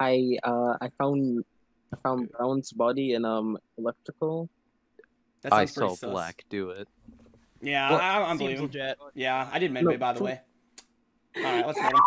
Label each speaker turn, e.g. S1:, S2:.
S1: I uh I found I found Brown's body in um electrical.
S2: That
S3: I saw
S2: sus.
S3: Black do it.
S2: Yeah,
S4: Well,
S2: I, I'm believing. Yeah, I did medbay
S1: No,
S2: by the way. All right, let's vote him.